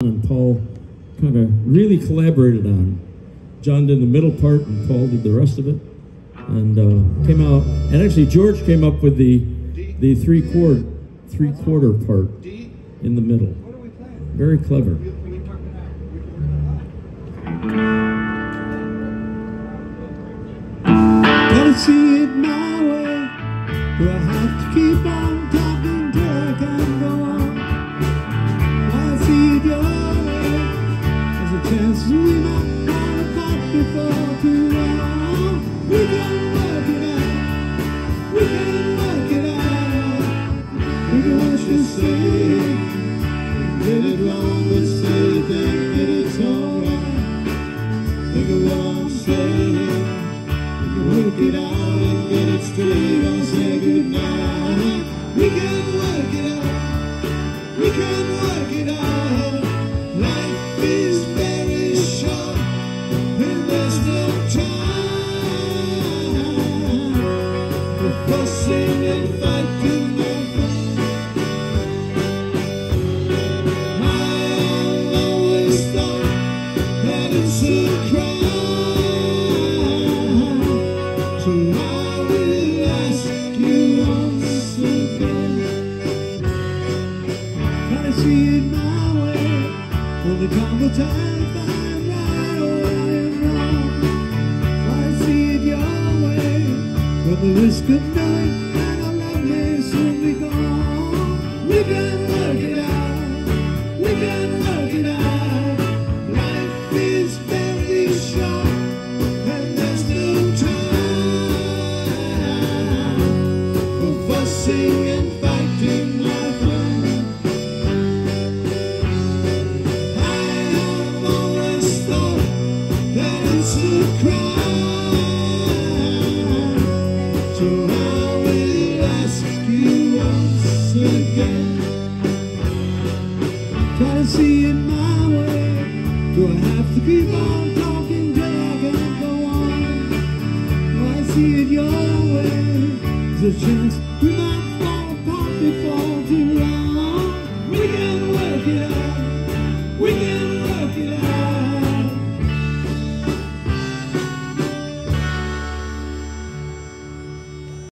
and Paul kind of really collaborated on. John did the middle part and Paul did the rest of it, and uh, came out. And actually, George came up with the the three chord, three quarter part in the middle. Very clever. Gotta see it my way. Do I have to keep on We can watch and get it straight see it my way. Only time will tell if I'm right or I am wrong. I see it your way. The risk of knowing that our love may soon be gone. We can work it out. We can Try to see it my way. Do I have to keep on talking till I can't go on? Do I see it your way? There's a chance we might fall apart before.